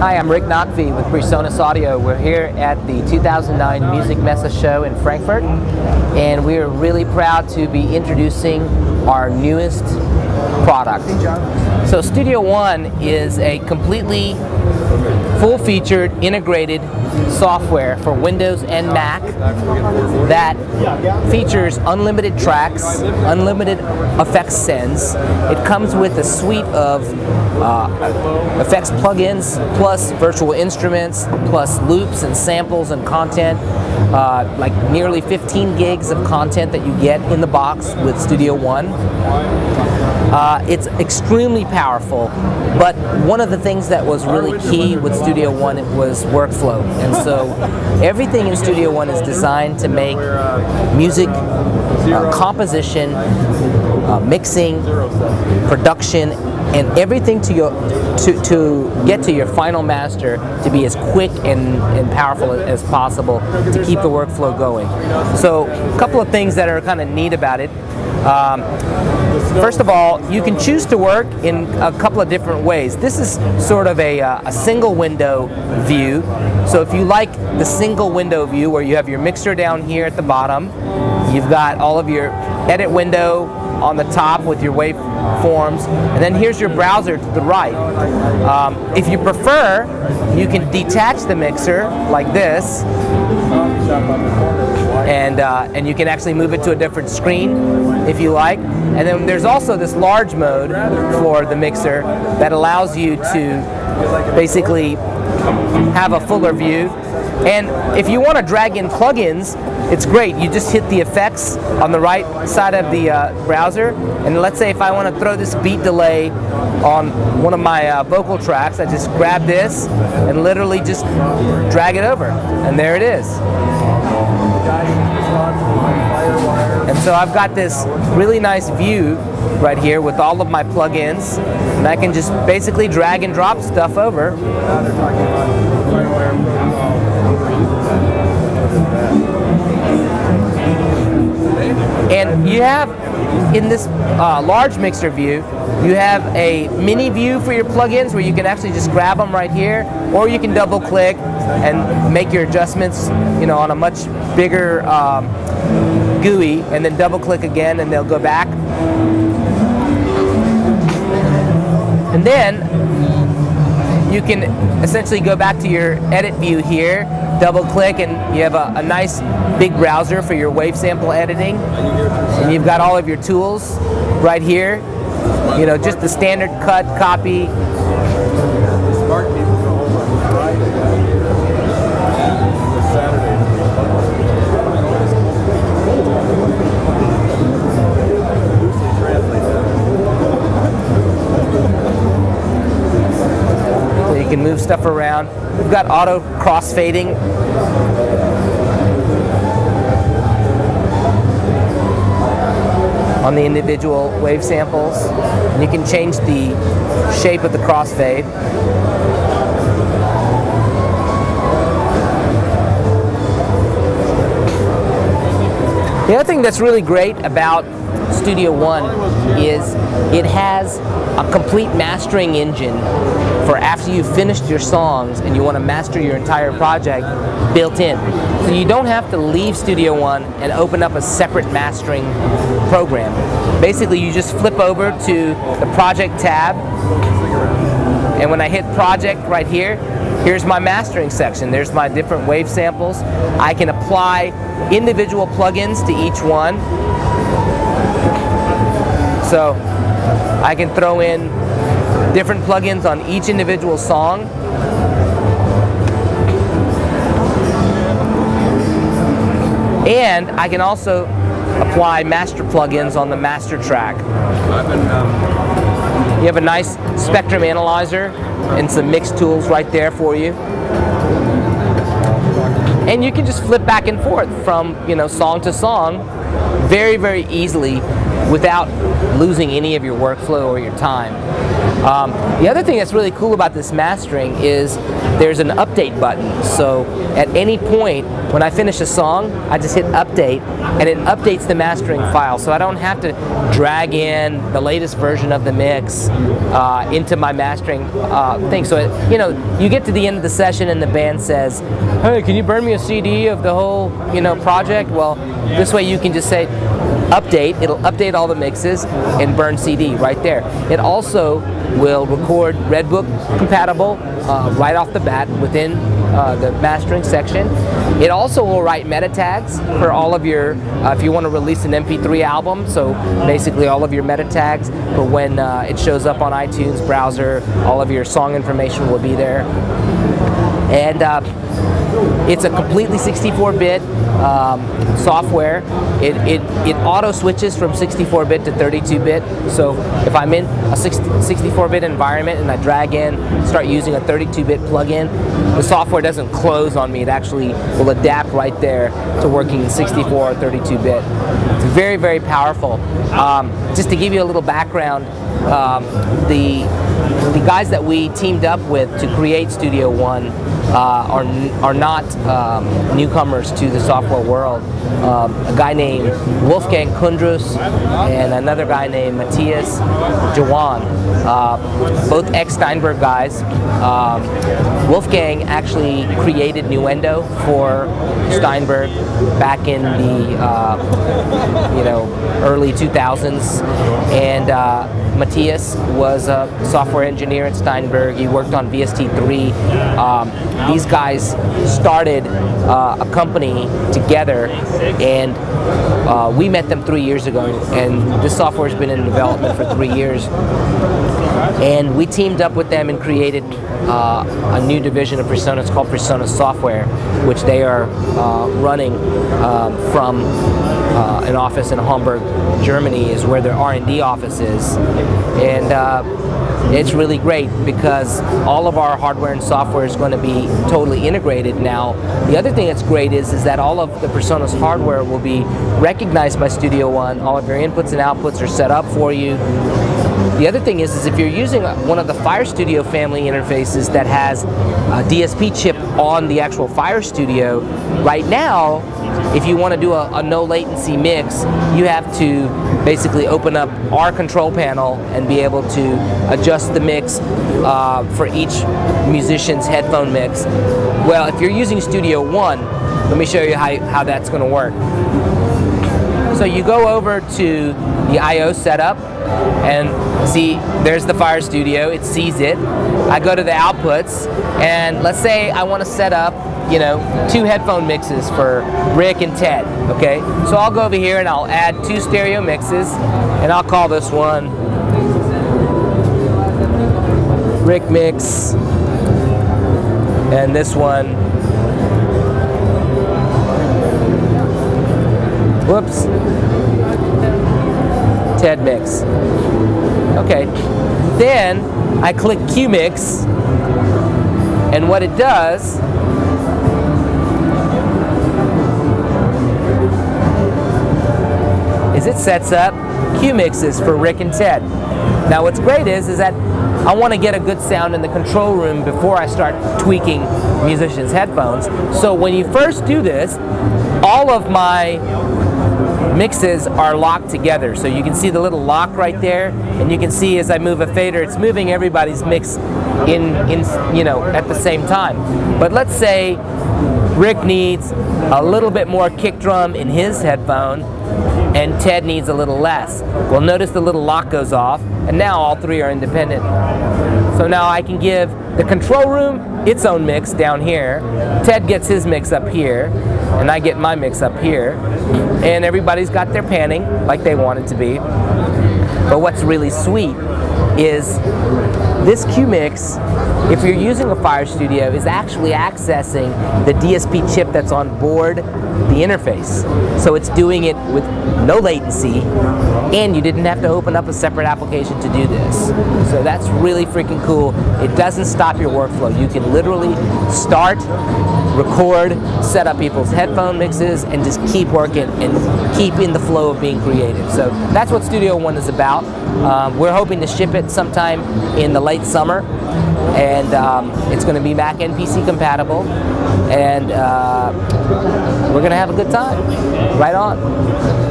Hi, I'm Rick Naqvi with Presonus Audio. We're here at the 2009 Musikmesse show in Frankfurt, and we are really proud to be introducing our newest product. So Studio One is a completely full-featured integrated software for Windows and Mac that features unlimited tracks, unlimited effects sends. It comes with a suite of uh, effects plugins, plus virtual instruments, plus loops and samples and content, uh, like nearly 15 gigs of content that you get in the box with Studio One. Uh, it's extremely powerful, but one of the things that was really key with Studio One it was workflow. And so everything in Studio One is designed to make music, uh, composition, uh, mixing, production, and everything to your to, to get to your final master to be as quick and, and powerful as possible to keep the workflow going. So a couple of things that are kind of neat about it. Um, First of all, you can choose to work in a couple of different ways. This is sort of a, uh, a, single window view. So if you like the single window view where you have your mixer down here at the bottom, you've got all of your edit window on the top with your waveforms, and then here's your browser to the right. Um, if you prefer, you can detach the mixer like this, and uh, and you can actually move it to a different screen if you like. And then there's also this large mode for the mixer that allows you to basically have a fuller view. And if you want to drag in plugins, it's great. You just hit the effects on the right side of the uh, browser, and let's say if I want to throw this beat delay on one of my uh, vocal tracks, I just grab this and literally just drag it over, and there it is. So I've got this really nice view right here with all of my plugins, and I can just basically drag and drop stuff over. And you have, in this uh, large mixer view, you have a mini view for your plugins where you can actually just grab them right here, or you can double click and make your adjustments, you know, on a much bigger um, GUI, and then double click again and they'll go back. And then you can essentially go back to your edit view here, double click, and you have a, a, nice big browser for your wave sample editing. And you've got all of your tools right here. You know, just the standard cut, copy. Stuff around. We've got auto crossfading. on the individual wave samples. And you can change the shape of the crossfade. The other thing that's really great about Studio One is it has a complete mastering engine for after you've finished your songs and you want to master your entire project built in. So you don't have to leave Studio One and open up a separate mastering program. Basically, you just flip over to the project tab and when I hit project right here, here's my mastering section. There's my different wave samples. I can apply individual plugins to each one so I can throw in different plugins on each individual song. And I can also apply master plugins on the master track. You have a nice spectrum analyzer and some mix tools right there for you. And you can just flip back and forth from, you know, song to song very, very easily without losing any of your workflow or your time. Um, the other thing that's really cool about this mastering is there's an update button. So at any point when I finish a song, I just hit update and it updates the mastering file. So I don't have to drag in the latest version of the mix uh, into my mastering uh, thing. So, it, you know, you get to the end of the session and the band says, hey, can you burn me a CD of the whole, you know, project? Well, this way you can just say, update, it'll update all the mixes and burn CD right there. It also will record Redbook compatible uh, right off the bat within uh, the mastering section. It also will write meta tags for all of your, uh, if you want to release an MP3 album, so basically all of your meta tags for when uh, it shows up on iTunes browser, all of your song information will be there. And uh, it's a completely 64-bit um, software. It, it, it auto switches from 64-bit to 32-bit. So if I'm in a 64-bit environment and I drag in, start using a 32-bit plugin, the software doesn't close on me. It actually will adapt right there to working in 64 or 32-bit. It's very, very powerful. Um, just to give you a little background, um, the the guys that we teamed up with to create Studio One uh, are, are not um, newcomers to the software world. Um, a guy named Wolfgang Kundrus and another guy named Matthias Juwan, uh, both ex-Steinberg guys. Um, Wolfgang actually created Nuendo for Steinberg back in the uh, you know early 2000s, and uh, Matthias was a software engineer at Steinberg. He worked on VST3. Um, these guys started uh, a company together, and uh, we met them three years ago. And this software has been in development for three years. And we teamed up with them and created uh, a new division of Presonus. It's called Presonus Software, which they are uh, running um, from uh, an office in Hamburg, Germany, is where their R&D office is, and uh, it's really great because all of our hardware and software is going to be totally integrated now. The other thing that's great is is that all of the Presonus hardware will be recognized by Studio One. All of your inputs and outputs are set up for you. The other thing is, is if you're using one of the Fire Studio family interfaces that has a DSP chip on the actual Fire Studio, right now, if you want to do a, a no latency mix, you have to basically open up our control panel and be able to adjust the mix uh, for each musician's headphone mix. Well, if you're using Studio One, let me show you how, how that's going to work. So you go over to the I.O. setup and see there's the Fire Studio, it sees it. I go to the outputs and let's say I want to set up you know, two headphone mixes for Rick and Ted, okay? So I'll go over here and I'll add two stereo mixes and I'll call this one Rick Mix and this one Whoops. Ted Mix. Okay. Then I click Cue Mix, and what it does is it sets up cue mixes for Rick and Ted. Now what's great is is that I want to get a good sound in the control room before I start tweaking musicians' headphones. So when you first do this, all of my mixes are locked together. So you can see the little lock right there, and you can see as I move a fader, it's moving everybody's mix in, in you know, at the same time. But let's say Rick needs a little bit more kick drum in his headphone, and Ted needs a little less. Well, notice the little lock goes off, and now all three are independent. So now I can give the control room its own mix down here, Ted gets his mix up here, and I get my mix up here, and everybody's got their panning like they want it to be. But what's really sweet is this Cue Mix, if you're using a Fire Studio, is actually accessing the DSP chip that's on board the interface. So it's doing it with no latency, and you didn't have to open up a separate application to do this. So that's really freaking cool. It doesn't stop your workflow. You can literally start record, set up people's headphone mixes, and just keep working and keep in the flow of being creative. So that's what Studio One is about. Um, we're hoping to ship it sometime in the late summer, and um, it's going to be Mac and PC compatible, and uh, we're going to have a good time. Right on.